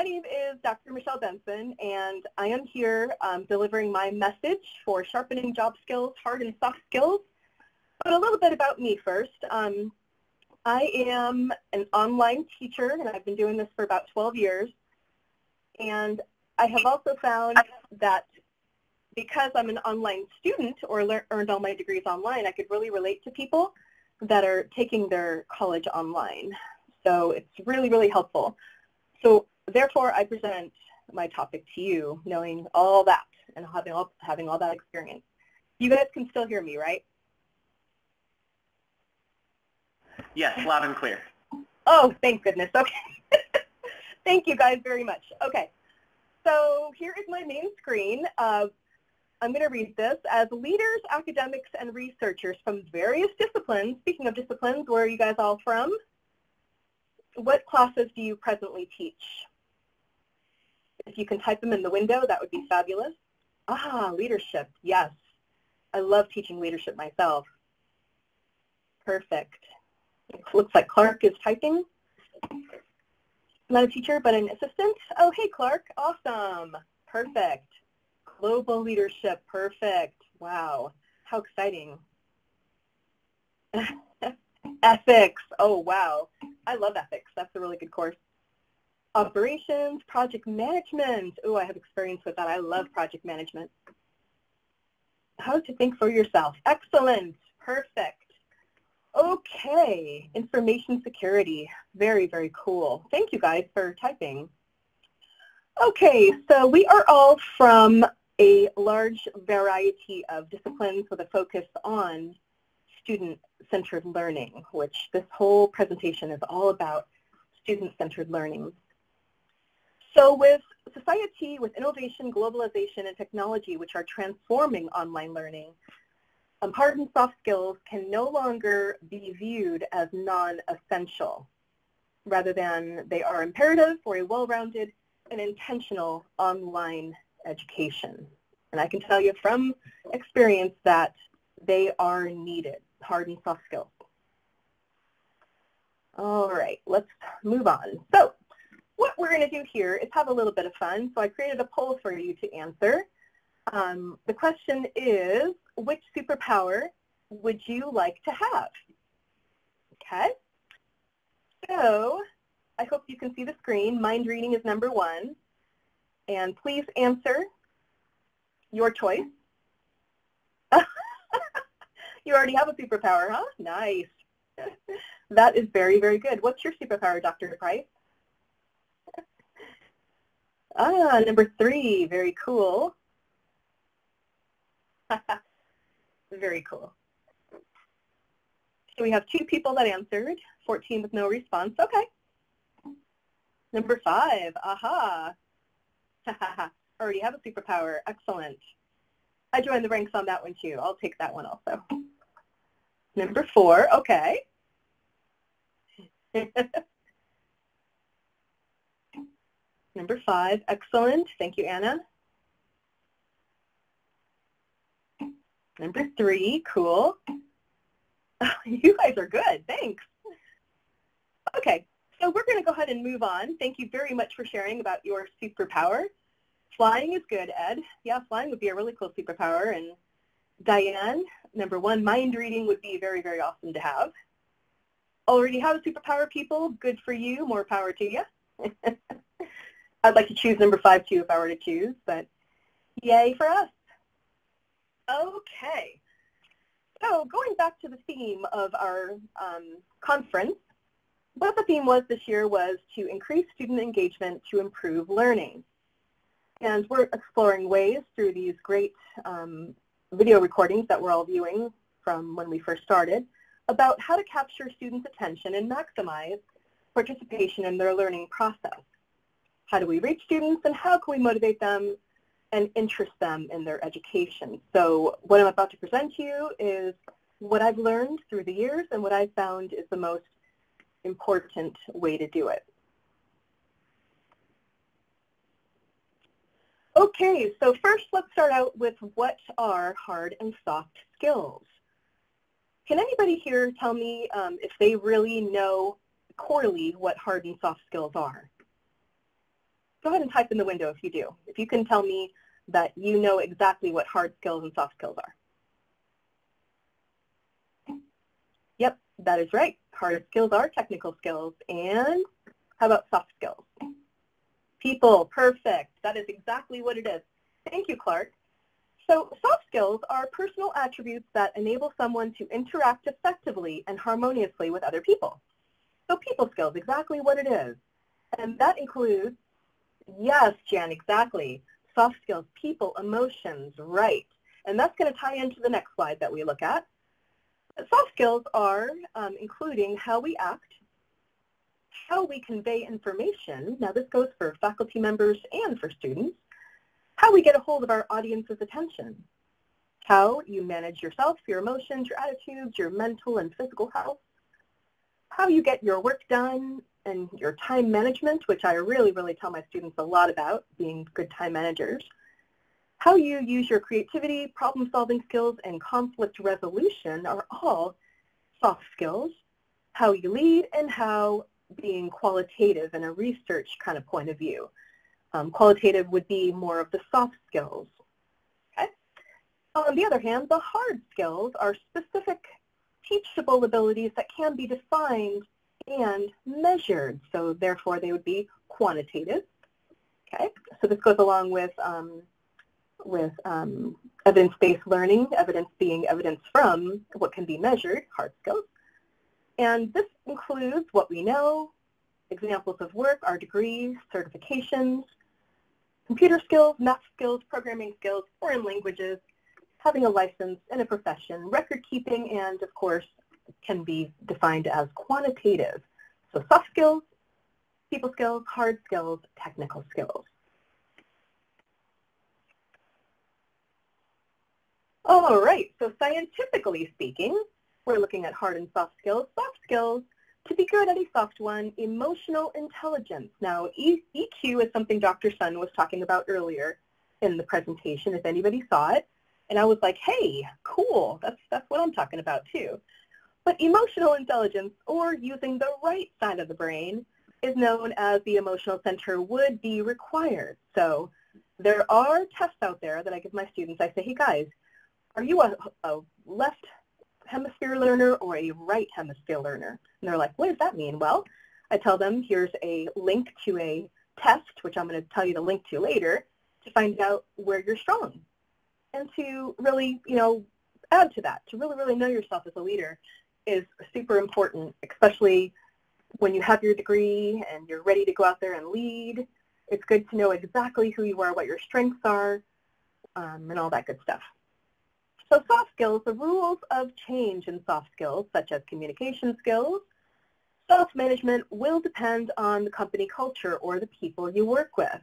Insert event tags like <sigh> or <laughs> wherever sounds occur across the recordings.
my name is Dr. Michelle Benson, and I am here um, delivering my message for sharpening job skills, hard and soft skills. But a little bit about me first. Um, I am an online teacher, and I've been doing this for about 12 years. And I have also found that because I'm an online student or earned all my degrees online, I could really relate to people that are taking their college online. So it's really, really helpful. So therefore, I present my topic to you, knowing all that and having all, having all that experience. You guys can still hear me, right? Yes, loud and clear. Oh, thank goodness. Okay. <laughs> thank you guys very much. Okay. So here is my main screen. Uh, I'm going to read this. As leaders, academics, and researchers from various disciplines, speaking of disciplines, where are you guys all from? What classes do you presently teach? If you can type them in the window, that would be fabulous. Ah, leadership, yes. I love teaching leadership myself. Perfect. It looks like Clark is typing. Not a teacher, but an assistant. Oh, hey, Clark. Awesome. Perfect. Global leadership. Perfect. Wow. How exciting. <laughs> ethics. Oh, wow. I love ethics. That's a really good course. Operations, project management. Oh, I have experience with that. I love project management. How to think for yourself. Excellent. Perfect. Okay, information security. Very, very cool. Thank you guys for typing. Okay, so we are all from a large variety of disciplines with a focus on student-centered learning, which this whole presentation is all about student-centered learning. So with society, with innovation, globalization, and technology, which are transforming online learning, um, hard and soft skills can no longer be viewed as non-essential. Rather than they are imperative for a well-rounded and intentional online education. And I can tell you from experience that they are needed, hard and soft skills. All right, let's move on. So what we're going to do here is have a little bit of fun. So I created a poll for you to answer. Um, the question is, which superpower would you like to have? Okay. So I hope you can see the screen. Mind reading is number one. And please answer your choice. <laughs> you already have a superpower, huh? Nice. <laughs> that is very, very good. What's your superpower, Dr. Price? Ah, number three, very cool. <laughs> Very cool. So we have two people that answered, 14 with no response. Okay. Number five, aha. <laughs> Already have a superpower. Excellent. I joined the ranks on that one too. I'll take that one also. Number four, okay. <laughs> Number five, excellent. Thank you, Anna. Number three, cool. <laughs> you guys are good, thanks. Okay, so we're going to go ahead and move on. Thank you very much for sharing about your superpower. Flying is good, Ed. Yeah, flying would be a really cool superpower. And Diane, number one, mind reading would be very, very awesome to have. Already have a superpower, people. Good for you. More power to you. <laughs> I'd like to choose number five, too, if I were to choose, but yay for us. Okay. So going back to the theme of our um, conference, what the theme was this year was to increase student engagement to improve learning. And we're exploring ways through these great um, video recordings that we're all viewing from when we first started about how to capture students' attention and maximize participation in their learning process. How do we reach students and how can we motivate them and interest them in their education. So what I'm about to present to you is what I've learned through the years and what I've found is the most important way to do it. Okay, so first let's start out with what are hard and soft skills. Can anybody here tell me um, if they really know corely what hard and soft skills are? Go ahead and type in the window if you do. If you can tell me that you know exactly what hard skills and soft skills are. Yep, that is right. Hard skills are technical skills. And how about soft skills? People, perfect. That is exactly what it is. Thank you, Clark. So soft skills are personal attributes that enable someone to interact effectively and harmoniously with other people. So people skills, exactly what it is. And that includes, yes, Jan, exactly. Soft skills, people, emotions, right. And that's going to tie into the next slide that we look at. Soft skills are um, including how we act, how we convey information. Now this goes for faculty members and for students. How we get a hold of our audience's attention. How you manage yourself, your emotions, your attitudes, your mental and physical health. How you get your work done and your time management, which I really, really tell my students a lot about, being good time managers. How you use your creativity, problem-solving skills, and conflict resolution are all soft skills. How you lead and how being qualitative in a research kind of point of view. Um, qualitative would be more of the soft skills. Okay? On the other hand, the hard skills are specific teachable abilities that can be defined and measured. So therefore, they would be quantitative. Okay, so this goes along with um, with um, evidence-based learning, evidence being evidence from what can be measured, hard skills. And this includes what we know, examples of work, our degrees, certifications, computer skills, math skills, programming skills, foreign languages, having a license in a profession, record keeping, and of course, can be defined as quantitative. So soft skills, people skills, hard skills, technical skills. All right, so scientifically speaking, we're looking at hard and soft skills. Soft skills, to be good at a soft one, emotional intelligence. Now, EQ is something Dr. Sun was talking about earlier in the presentation, if anybody saw it. And I was like, hey, cool, that's, that's what I'm talking about too. But emotional intelligence, or using the right side of the brain, is known as the emotional center would be required. So there are tests out there that I give my students. I say, hey guys, are you a, a left hemisphere learner or a right hemisphere learner? And they're like, what does that mean? Well, I tell them here's a link to a test, which I'm going to tell you the link to later, to find out where you're strong and to really, you know, add to that, to really, really know yourself as a leader is super important, especially when you have your degree and you're ready to go out there and lead. It's good to know exactly who you are, what your strengths are, um, and all that good stuff. So soft skills, the rules of change in soft skills, such as communication skills, self-management will depend on the company culture or the people you work with.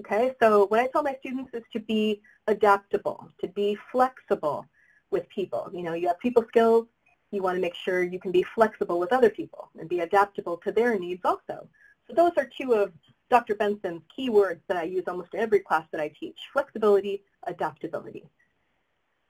Okay, so what I tell my students is to be adaptable, to be flexible with people. You know, you have people skills, you want to make sure you can be flexible with other people and be adaptable to their needs also. So those are two of Dr. Benson's key words that I use almost in every class that I teach, flexibility, adaptability.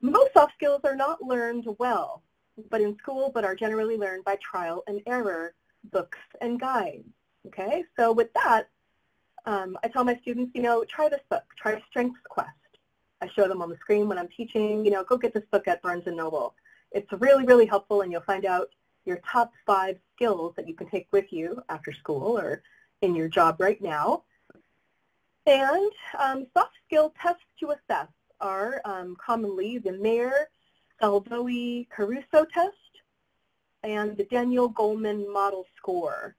Most soft skills are not learned well, but in school, but are generally learned by trial and error, books and guides. Okay, so with that, um, I tell my students, you know, try this book, try Strengths Quest. I show them on the screen when I'm teaching, you know, go get this book at Barnes & Noble. It's really, really helpful and you'll find out your top five skills that you can take with you after school or in your job right now. And um, soft skill tests to assess are um, commonly the Mayer Salovey Caruso test and the Daniel Goleman model score.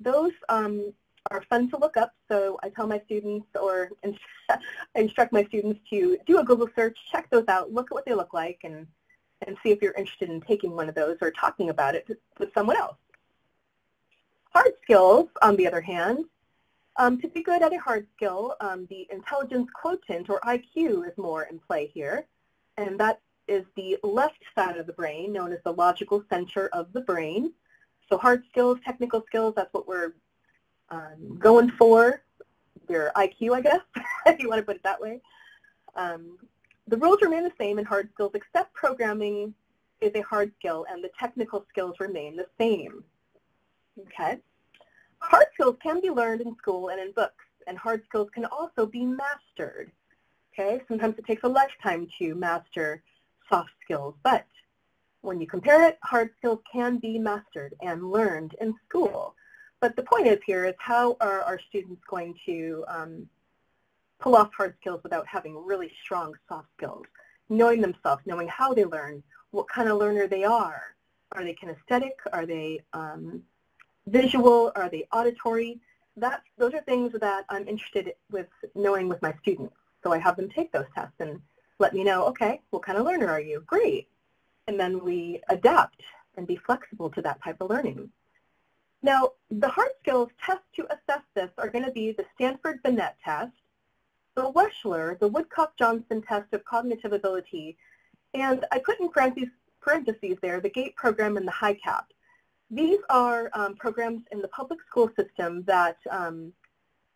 Those um, are fun to look up, so I tell my students or I <laughs> instruct my students to do a Google search, check those out, look at what they look like, and, and see if you're interested in taking one of those or talking about it with someone else. Hard skills, on the other hand, um, to be good at a hard skill, um, the intelligence quotient, or IQ, is more in play here. And that is the left side of the brain, known as the logical center of the brain. So hard skills, technical skills, that's what we're um, going for. Your IQ, I guess, <laughs> if you want to put it that way. Um, the rules remain the same in hard skills, except programming is a hard skill, and the technical skills remain the same. Okay? Hard skills can be learned in school and in books, and hard skills can also be mastered. Okay, sometimes it takes a lifetime to master soft skills, but when you compare it, hard skills can be mastered and learned in school. But the point is here is how are our students going to um, pull off hard skills without having really strong soft skills? Knowing themselves, knowing how they learn, what kind of learner they are. Are they kinesthetic? Are they um, visual? Are they auditory? That's, those are things that I'm interested with knowing with my students. So I have them take those tests and let me know, okay, what kind of learner are you? Great. And then we adapt and be flexible to that type of learning. Now, the hard skills tests to assess this are going to be the Stanford Binet test, the Wechsler, the Woodcock-Johnson test of cognitive ability, and I put in parentheses there the GATE program and the HiCAP. These are um, programs in the public school system that, um,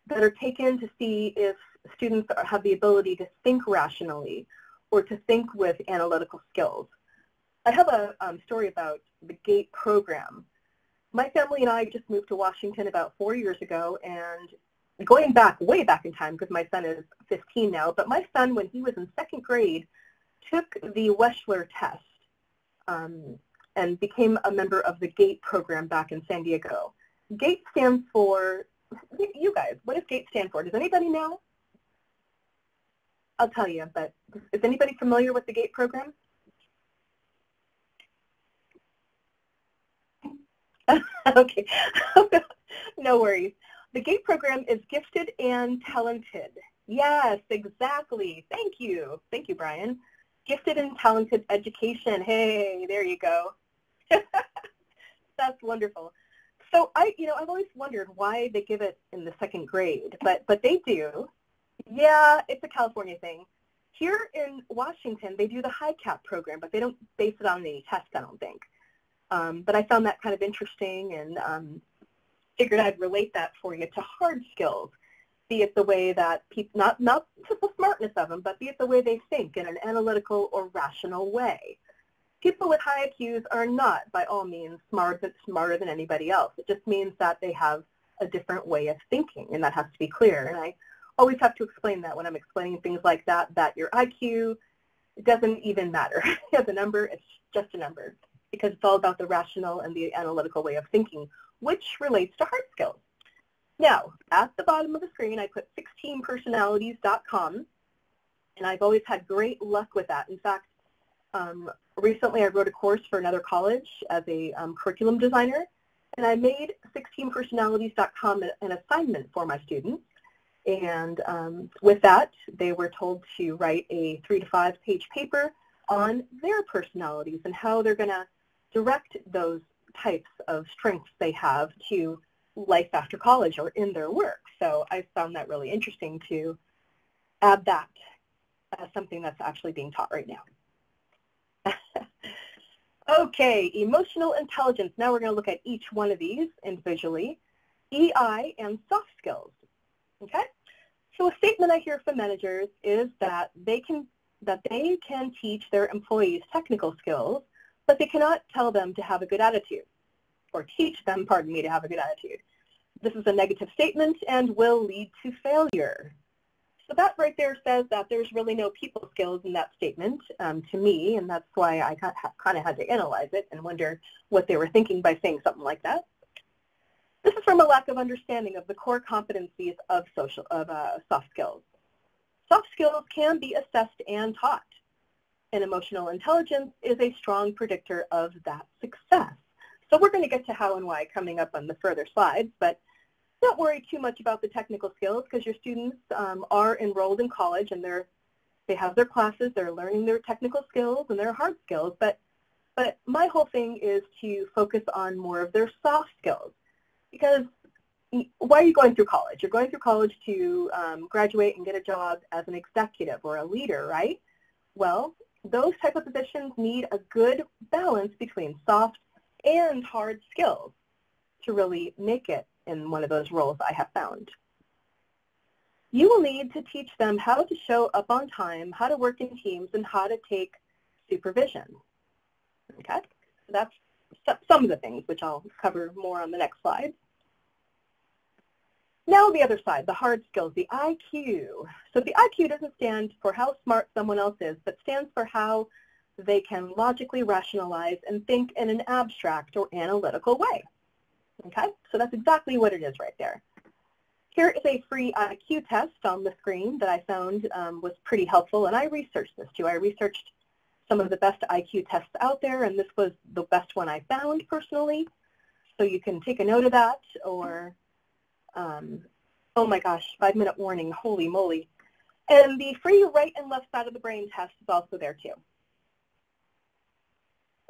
that are taken to see if students have the ability to think rationally or to think with analytical skills. I have a um, story about the GATE program. My family and I just moved to Washington about four years ago, and going back, way back in time, because my son is 15 now, but my son, when he was in second grade, took the Wechsler test um, and became a member of the GATE program back in San Diego. GATE stands for, you guys, what does GATE stand for? Does anybody know? I'll tell you, but is anybody familiar with the GATE program? <laughs> okay, <laughs> no worries. The GATE program is gifted and talented. Yes, exactly. Thank you. Thank you, Brian. Gifted and talented education. Hey, there you go. <laughs> That's wonderful. So I, you know, I've always wondered why they give it in the second grade, but but they do. Yeah, it's a California thing. Here in Washington, they do the high cap program, but they don't base it on the test, I don't think. Um, but I found that kind of interesting and um, figured I'd relate that for you to hard skills be it the way that people, not, not just the smartness of them, but be it the way they think in an analytical or rational way. People with high IQs are not, by all means, smarter, smarter than anybody else. It just means that they have a different way of thinking, and that has to be clear. And I always have to explain that when I'm explaining things like that, that your IQ doesn't even matter. <laughs> As a number, it's just a number because it's all about the rational and the analytical way of thinking, which relates to hard skills. Now, at the bottom of the screen, I put 16personalities.com, and I've always had great luck with that. In fact, um, recently I wrote a course for another college as a um, curriculum designer, and I made 16personalities.com an assignment for my students. And um, with that, they were told to write a three to five page paper on their personalities and how they're going to direct those types of strengths they have to life after college or in their work. So I found that really interesting to add that as something that's actually being taught right now. <laughs> okay, emotional intelligence. Now we're going to look at each one of these individually. EI and soft skills. Okay? So a statement I hear from managers is that they can that they can teach their employees technical skills, but they cannot tell them to have a good attitude or teach them, pardon me, to have a good attitude. This is a negative statement and will lead to failure. So that right there says that there's really no people skills in that statement um, to me, and that's why I kind of had to analyze it and wonder what they were thinking by saying something like that. This is from a lack of understanding of the core competencies of social of uh, soft skills. Soft skills can be assessed and taught, and emotional intelligence is a strong predictor of that success. So we're going to get to how and why coming up on the further slides, but don't worry too much about the technical skills because your students um, are enrolled in college and they're they have their classes, they're learning their technical skills and their hard skills, but but my whole thing is to focus on more of their soft skills because why are you going through college? You're going through college to um, graduate and get a job as an executive or a leader, right? Well, those type of positions need a good balance between soft and hard skills to really make it in one of those roles I have found. You will need to teach them how to show up on time, how to work in teams, and how to take supervision. Okay, so that's some of the things which I'll cover more on the next slide. Now the other side, the hard skills, the IQ. So the IQ doesn't stand for how smart someone else is, but stands for how they can logically rationalize and think in an abstract or analytical way. Okay, so that's exactly what it is right there. Here is a free IQ test on the screen that I found um, was pretty helpful, and I researched this too. I researched some of the best IQ tests out there, and this was the best one I found personally. So you can take a note of that, or, um, oh my gosh, five-minute warning, holy moly. And the free right and left side of the brain test is also there too.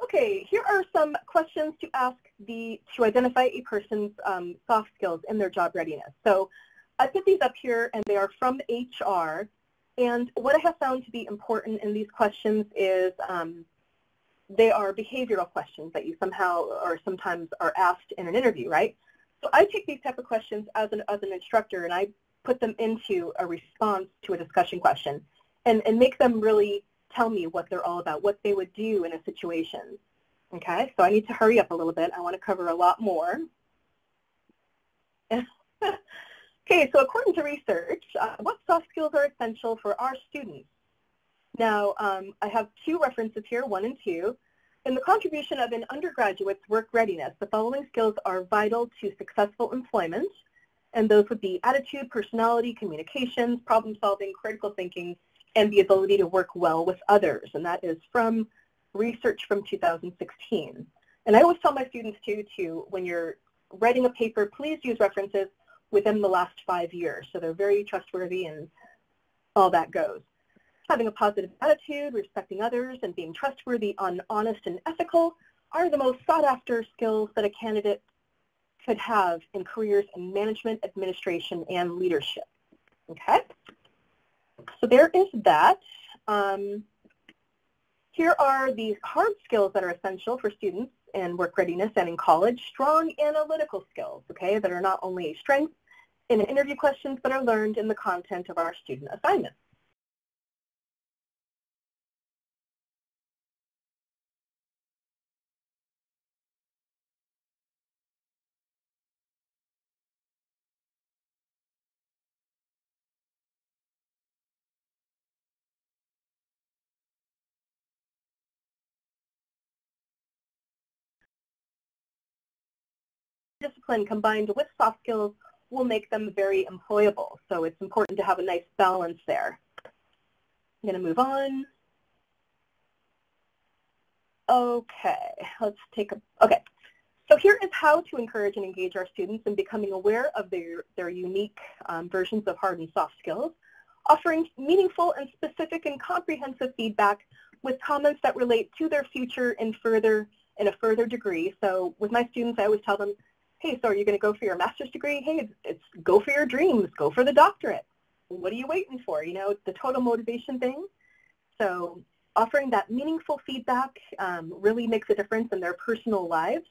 Okay, here are some questions to ask the to identify a person's um, soft skills and their job readiness. So I put these up here, and they are from HR. And what I have found to be important in these questions is um, they are behavioral questions that you somehow or sometimes are asked in an interview, right? So I take these type of questions as an, as an instructor and I put them into a response to a discussion question and, and make them really tell me what they're all about, what they would do in a situation. Okay, so I need to hurry up a little bit. I want to cover a lot more. <laughs> okay, so according to research, uh, what soft skills are essential for our students? Now, um, I have two references here, one and two. In the contribution of an undergraduate's work readiness, the following skills are vital to successful employment, and those would be attitude, personality, communications, problem solving, critical thinking, and the ability to work well with others. And that is from research from 2016. And I always tell my students too, to when you're writing a paper, please use references within the last five years. So they're very trustworthy and all that goes. Having a positive attitude, respecting others, and being trustworthy, honest, and ethical are the most sought after skills that a candidate could have in careers in management, administration, and leadership. Okay? So there is that. Um, here are the hard skills that are essential for students in work readiness and in college. Strong analytical skills, okay, that are not only a strength in interview questions, but are learned in the content of our student assignments. Discipline combined with soft skills will make them very employable. So it's important to have a nice balance there. I'm going to move on. Okay, let's take a, okay. So here is how to encourage and engage our students in becoming aware of their, their unique um, versions of hard and soft skills, offering meaningful and specific and comprehensive feedback with comments that relate to their future in further in a further degree. So with my students, I always tell them, hey, so are you going to go for your master's degree? Hey, it's, go for your dreams, go for the doctorate. What are you waiting for? You know, the total motivation thing. So offering that meaningful feedback um, really makes a difference in their personal lives.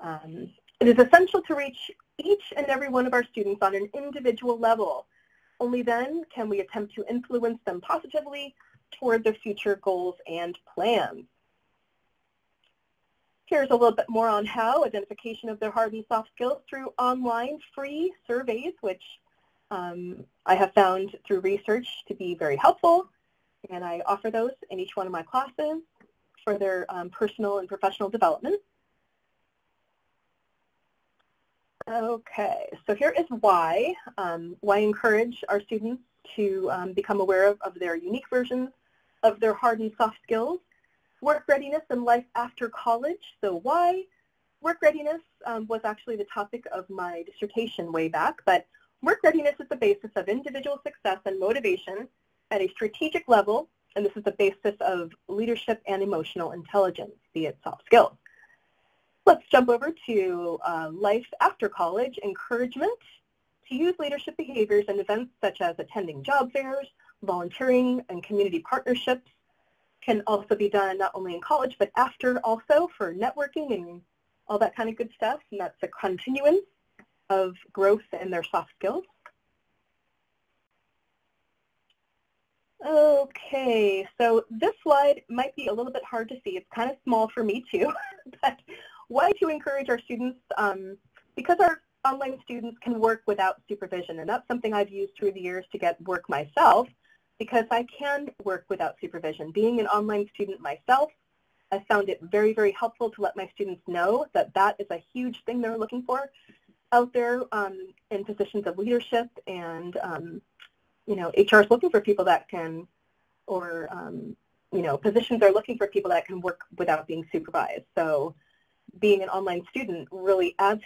Um, it is essential to reach each and every one of our students on an individual level. Only then can we attempt to influence them positively toward their future goals and plans. Here's a little bit more on how identification of their hard and soft skills through online free surveys, which um, I have found through research to be very helpful. And I offer those in each one of my classes for their um, personal and professional development. Okay, so here is why. Um, why encourage our students to um, become aware of, of their unique versions of their hard and soft skills Work readiness and life after college. So why? Work readiness um, was actually the topic of my dissertation way back, but work readiness is the basis of individual success and motivation at a strategic level, and this is the basis of leadership and emotional intelligence, be it soft skills. Let's jump over to uh, life after college, encouragement to use leadership behaviors in events such as attending job fairs, volunteering, and community partnerships can also be done not only in college, but after also for networking and all that kind of good stuff. And that's a continuance of growth in their soft skills. Okay, so this slide might be a little bit hard to see. It's kind of small for me too, <laughs> but why to encourage our students, um, because our online students can work without supervision, and that's something I've used through the years to get work myself because I can work without supervision. Being an online student myself, I found it very, very helpful to let my students know that that is a huge thing they're looking for out there um, in positions of leadership and, um, you know, HR is looking for people that can, or, um, you know, positions are looking for people that can work without being supervised. So being an online student really adds